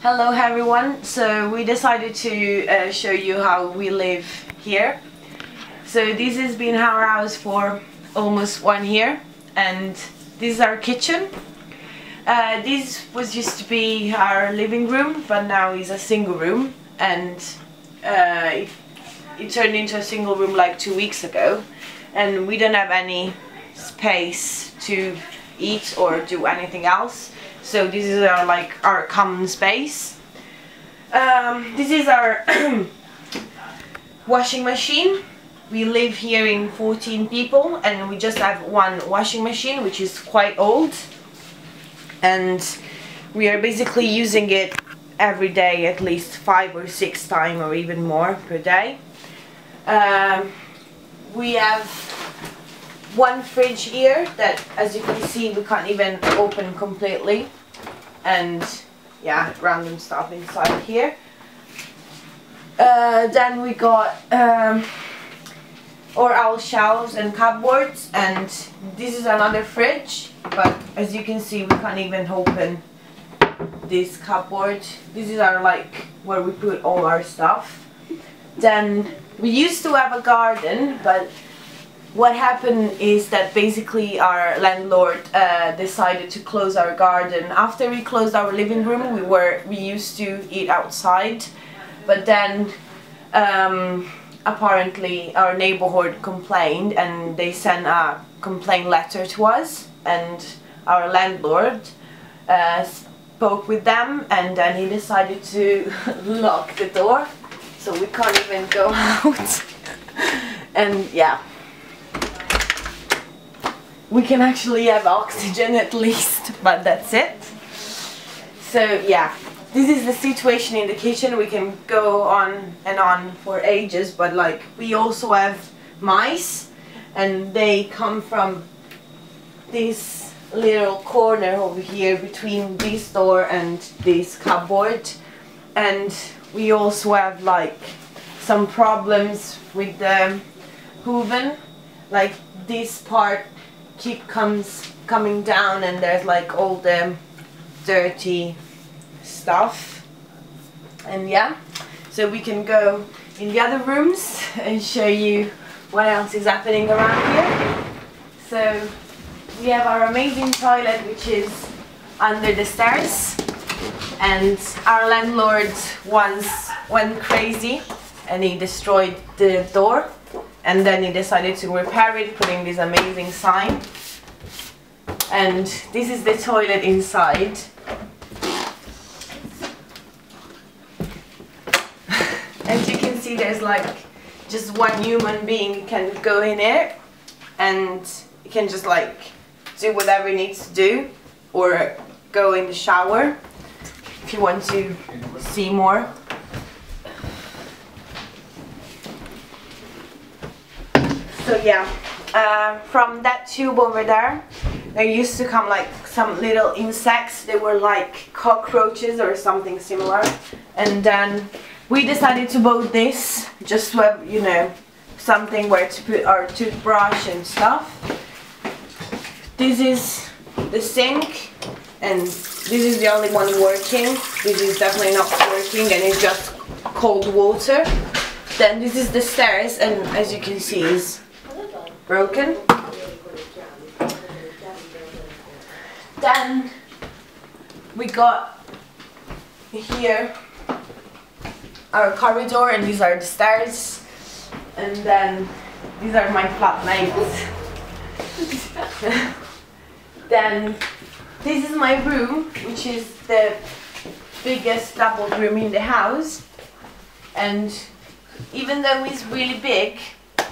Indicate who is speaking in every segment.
Speaker 1: Hello everyone, so we decided to uh, show you how we live here. So this has been our house for almost one year and this is our kitchen. Uh, this was used to be our living room but now is a single room and uh, it, it turned into a single room like two weeks ago and we don't have any space to eat or do anything else so this is our like our common space. Um, this is our washing machine. We live here in 14 people and we just have one washing machine which is quite old. And we are basically using it every day at least five or six times or even more per day. Um, we have one fridge here that as you can see we can't even open completely. And yeah random stuff inside here. Uh, then we got um, or our shelves and cupboards. And this is another fridge but as you can see we can't even open this cupboard. This is our like where we put all our stuff. Then we used to have a garden but what happened is that basically our landlord uh, decided to close our garden. After we closed our living room we were we used to eat outside. But then um, apparently our neighborhood complained and they sent a complaint letter to us and our landlord uh, spoke with them and then he decided to lock the door. So we can't even go out. And yeah we can actually have oxygen at least but that's it. So yeah. This is the situation in the kitchen. We can go on and on for ages but like we also have mice and they come from this little corner over here between this door and this cupboard. And we also have like some problems with the hooven. Like this part keep comes coming down and there's like all the dirty stuff. And yeah so we can go in the other rooms and show you what else is happening around here. So we have our amazing toilet which is under the stairs. And our landlord once went crazy and he destroyed the door and then he decided to repair it putting this amazing sign. And this is the toilet inside. As you can see there's like just one human being can go in it and he can just like do whatever he needs to do or go in the shower if you want to see more so yeah. Uh, from that tube over there there used to come like some little insects. They were like cockroaches or something similar. And then we decided to build this just to have you know something where to put our toothbrush and stuff. This is the sink and this is the only one working. This is definitely not working and it's just cold water. Then this is the stairs and as you can see is broken? Then we got here our corridor and these are the stairs. And then these are my flatmates then this is my room which is the biggest double room in the house. And even though it's really big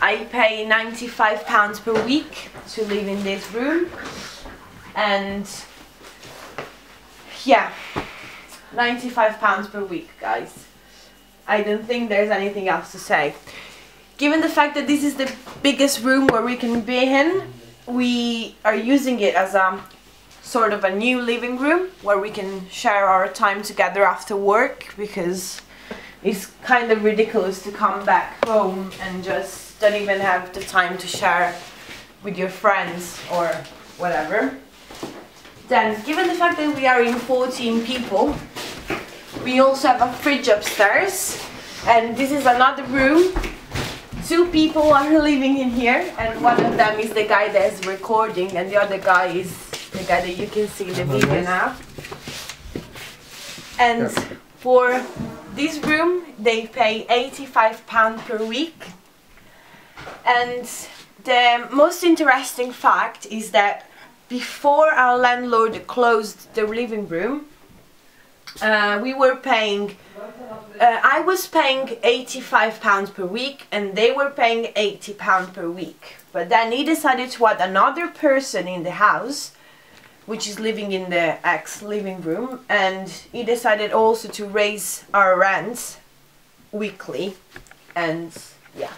Speaker 1: I pay 95 pounds per week to live in this room. And yeah 95 pounds per week guys. I don't think there's anything else to say. Given the fact that this is the biggest room where we can be in we are using it as a sort of a new living room where we can share our time together after work because it's kind of ridiculous to come back home and just don't even have the time to share with your friends or whatever then given the fact that we are in 14 people We also have a fridge upstairs, and this is another room. Two people are living in here, and one of them is the guy that's recording, and the other guy is the guy that you can see in the video now. And for this room, they pay 85 pound per week. And the most interesting fact is that before our landlord closed the living room, uh, we were paying. Uh, I was paying 85 pounds per week, and they were paying 80 pounds per week. But then he decided to add another person in the house, which is living in the ex living room, and he decided also to raise our rent weekly. And yeah,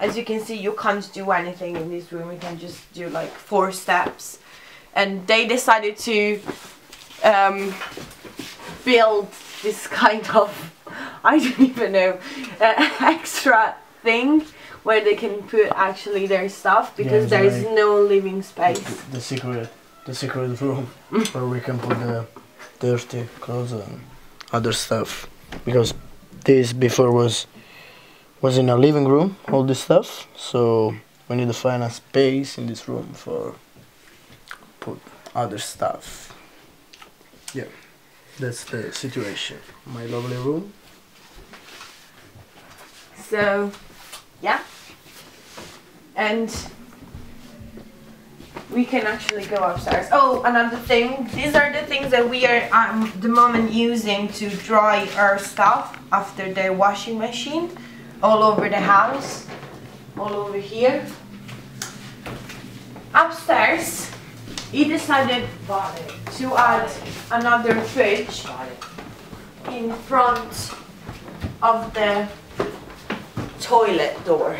Speaker 1: as you can see, you can't do anything in this room. You can just do like four steps, and they decided to um, build this kind of I don't even know uh, extra thing where they can put actually their stuff because
Speaker 2: it's
Speaker 1: there is
Speaker 2: like-
Speaker 1: no living space.
Speaker 2: The secret, the secret room where we can put the dirty clothes and other stuff. Because this before was was in a living room, all this stuff. So we need to find a space in this room for put other stuff. Yeah, that's the situation. My lovely room.
Speaker 1: So, yeah. And we can actually go upstairs. Oh, another thing. These are the things that we are um, the moment using to dry our stuff after the washing machine. All over the house. All over here. Upstairs, he decided to add another fridge in front of the toilet door.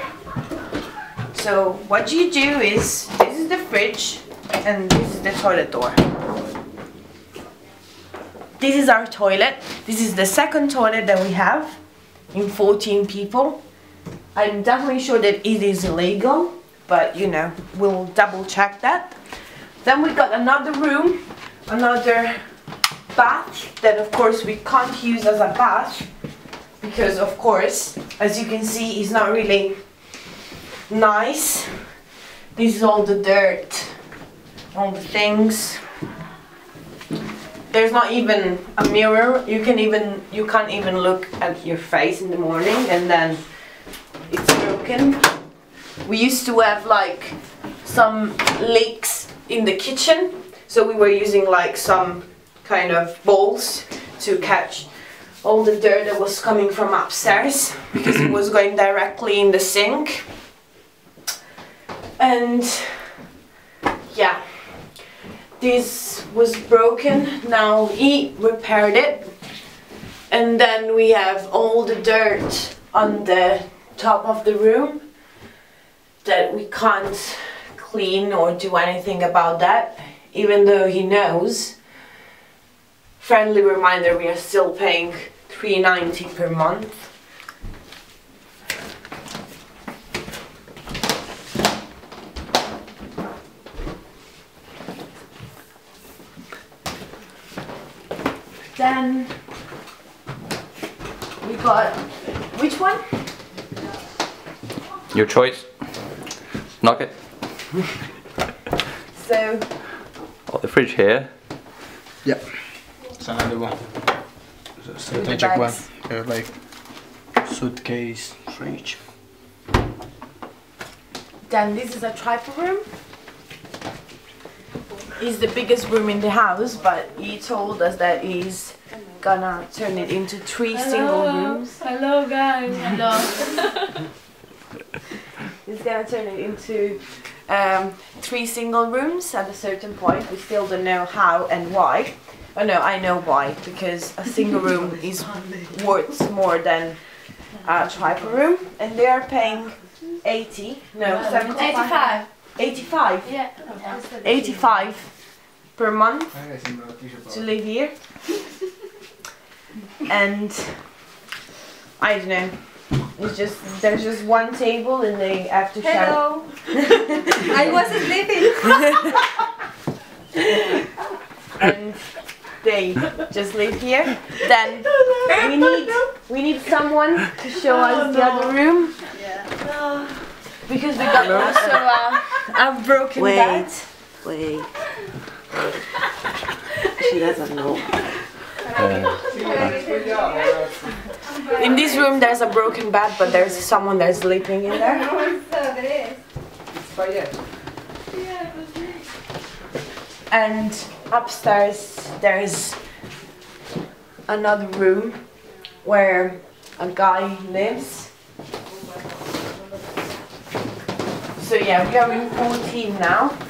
Speaker 1: So what you do is, this is the fridge and this is the toilet door. This is our toilet. This is the second toilet that we have in 14 people. I'm definitely sure that it is illegal, but you know, we'll double check that. Then we got another room, another bath that of course we can't use as a bath because of course as you can see it's not really nice this is all the dirt all the things there's not even a mirror. You can even you can't even look at your face in the morning and then it's broken. We used to have like some leaks in the kitchen. So we were using like some kind of bowls to catch all the dirt that was coming from upstairs because it was going directly in the sink. And yeah, this was broken. Now he repaired it. And then we have all the dirt on the top of the room that we can't clean or do anything about that, even though he knows friendly reminder we are still paying 390 per month then we got which one
Speaker 3: Your choice. Knock it.
Speaker 1: so
Speaker 3: Got the fridge here.
Speaker 2: Yep. it's another one. It's a strategic one.
Speaker 1: bags.
Speaker 2: Uh, like suitcase, fridge.
Speaker 1: Then this is a tripod room. It's the biggest room in the house, but he told us that he's gonna turn it into three single rooms.
Speaker 4: Hello guys. Hello.
Speaker 1: He's gonna turn it into um, three single rooms at a certain point. We still don't know how and why. Oh no, I know why. Because a single room is worth more than a tripod room, and they are paying 80, no, 75,
Speaker 4: 85.
Speaker 1: 85,
Speaker 4: Yeah.
Speaker 1: 85 per month to live here. And I don't know. It's just there's just one table and they have to share.
Speaker 4: Hello. I wasn't sleeping.
Speaker 1: and they just live here. Then we need we need someone to show us the oh, other room. Yeah. Because we got also a, a broken
Speaker 5: Wait.
Speaker 1: bed.
Speaker 5: Wait. She doesn't know.
Speaker 1: Uh, in this room there's a broken bed, but there's someone that's sleeping in there. And upstairs there's another room where a guy lives. So yeah, we are in 14 now.